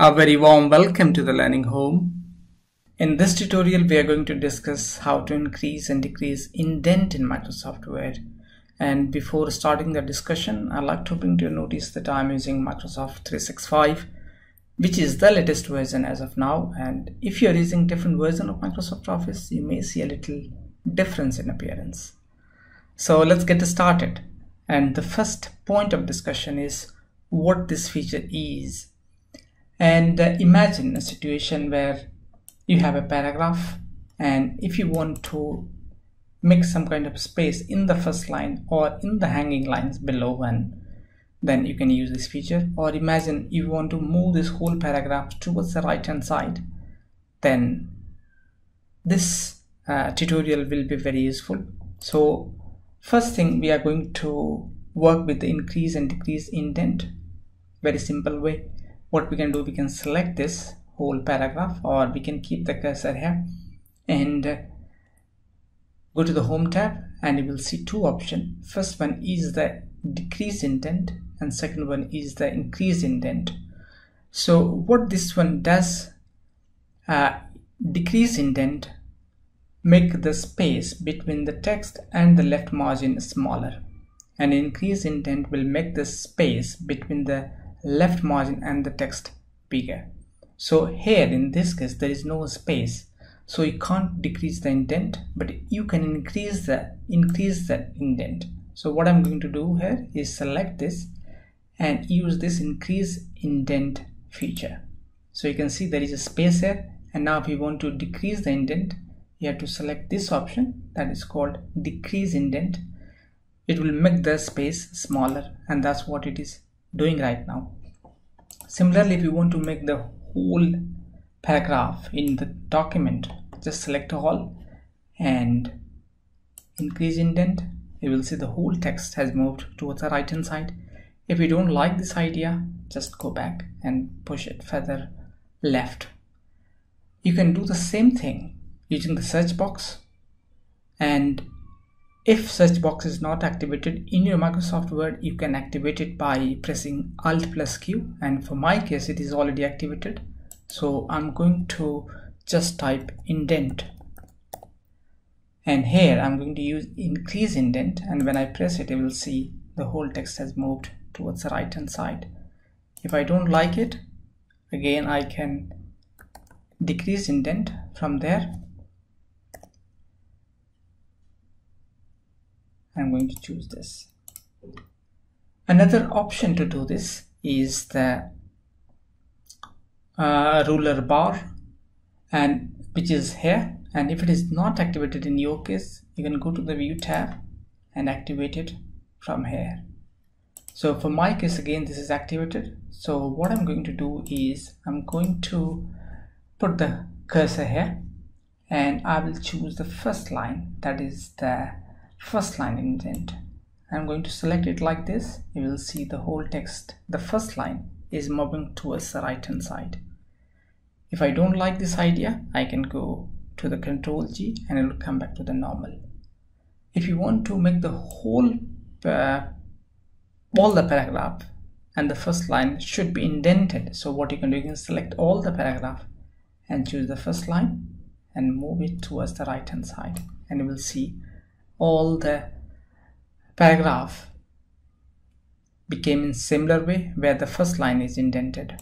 A very warm welcome to the Learning Home. In this tutorial, we are going to discuss how to increase and decrease indent in Microsoft Word. And before starting the discussion, I'd like to bring to your notice that I'm using Microsoft 365, which is the latest version as of now. And if you're using different version of Microsoft Office, you may see a little difference in appearance. So let's get started. And the first point of discussion is what this feature is and uh, imagine a situation where you have a paragraph and if you want to make some kind of space in the first line or in the hanging lines below one then you can use this feature. Or imagine you want to move this whole paragraph towards the right hand side then this uh, tutorial will be very useful. So first thing we are going to work with the increase and decrease indent very simple way what we can do we can select this whole paragraph or we can keep the cursor here and uh, go to the home tab and you will see two options. First one is the decrease indent and second one is the increase indent so what this one does uh, decrease indent make the space between the text and the left margin smaller. And increase indent will make the space between the left margin and the text bigger. So here in this case there is no space. So you can't decrease the indent but you can increase the increase the indent. So what i'm going to do here is select this and use this increase indent feature. So you can see there is a space here. And now if you want to decrease the indent you have to select this option that is called decrease indent. It will make the space smaller and that's what it is doing right now. Similarly if you want to make the whole paragraph in the document just select all and increase indent you will see the whole text has moved towards the right hand side. If you don't like this idea just go back and push it further left. You can do the same thing using the search box and if search box is not activated in your Microsoft Word, you can activate it by pressing Alt plus Q and for my case it is already activated. So I'm going to just type indent and here I'm going to use increase indent and when I press it, you will see the whole text has moved towards the right hand side. If I don't like it, again I can decrease indent from there I'm going to choose this. Another option to do this is the uh, ruler bar and which is here. And if it is not activated in your case you can go to the view tab and activate it from here. So for my case again this is activated. So what I'm going to do is I'm going to put the cursor here and I will choose the first line. That is the first line indent I'm going to select it like this. You will see the whole text. The first line is moving towards the right hand side. If I don't like this idea I can go to the control G and it will come back to the normal. If you want to make the whole uh, all the paragraph and the first line should be indented so what you can do you can select all the paragraph and choose the first line and move it towards the right hand side. And you will see all the paragraph became in similar way where the first line is indented.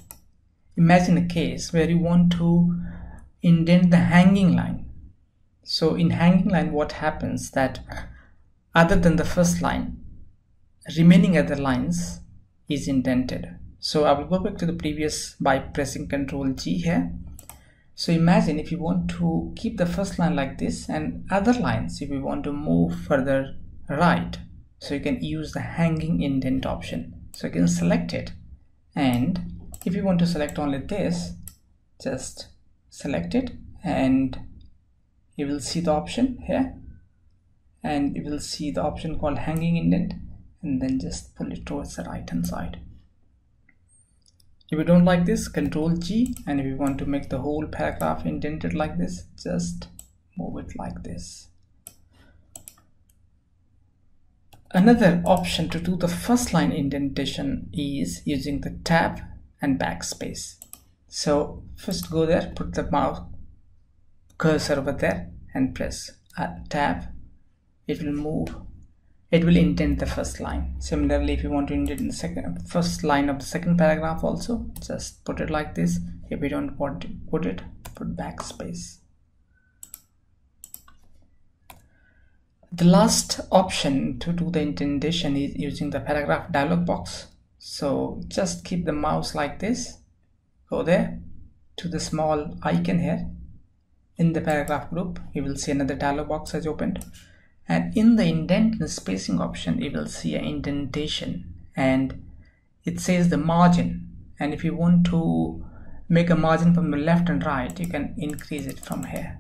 Imagine a case where you want to indent the hanging line. So in hanging line what happens that other than the first line remaining other lines is indented. So I will go back to the previous by pressing Ctrl G here so imagine if you want to keep the first line like this and other lines if you want to move further right. So you can use the hanging indent option. So you can select it. And if you want to select only this just select it and you will see the option here. And you will see the option called hanging indent and then just pull it towards the right hand side if you don't like this control G and if you want to make the whole paragraph indented like this just move it like this. Another option to do the first line indentation is using the tab and backspace. So first go there put the mouse cursor over there and press uh, tab. It will move it will indent the first line. Similarly if you want to indent in the second first line of the second paragraph also just put it like this. If you don't want to put it put backspace the last option to do the indentation is using the paragraph dialog box. So just keep the mouse like this. Go there to the small icon here. In the paragraph group you will see another dialog box has opened and in the indent and spacing option you will see an indentation. And it says the margin. And if you want to make a margin from the left and right you can increase it from here.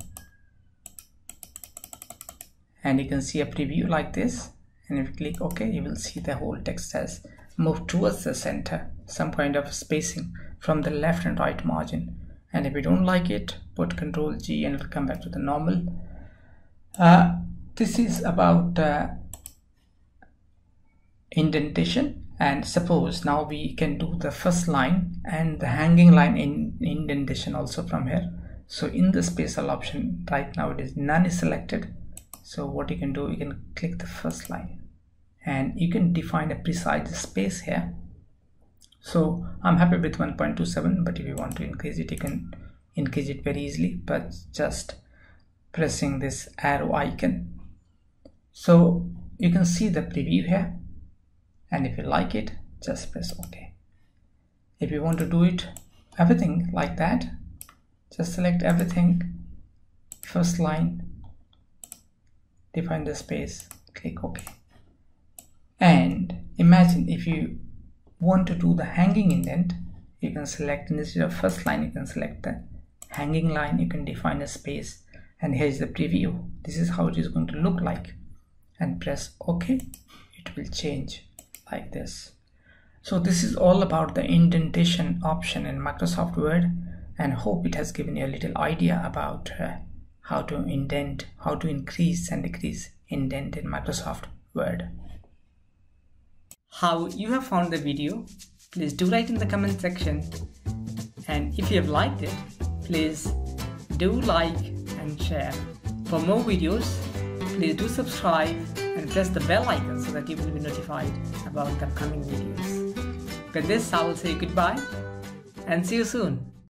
And you can see a preview like this. And if you click ok you will see the whole text has moved towards the center. Some kind of spacing from the left and right margin. And if you don't like it put control G and it'll come back to the normal. Uh, this is about uh, indentation. And suppose now we can do the first line and the hanging line in indentation also from here. So in the spatial option right now it is none is selected. So what you can do you can click the first line. And you can define a precise space here. So i'm happy with 1.27 but if you want to increase it you can increase it very easily. But just pressing this arrow icon so you can see the preview here. And if you like it just press ok. If you want to do it everything like that just select everything first line define the space click ok. And imagine if you want to do the hanging indent you can select instead of first line you can select the hanging line you can define a space. And here's the preview. This is how it is going to look like and press ok it will change like this. So this is all about the indentation option in Microsoft Word and hope it has given you a little idea about uh, how to indent how to increase and decrease indent in Microsoft Word. How you have found the video please do write in the comment section. And if you have liked it please do like and share. For more videos Please do subscribe and press the bell icon so that you will be notified about the upcoming videos. With this, I will say goodbye and see you soon.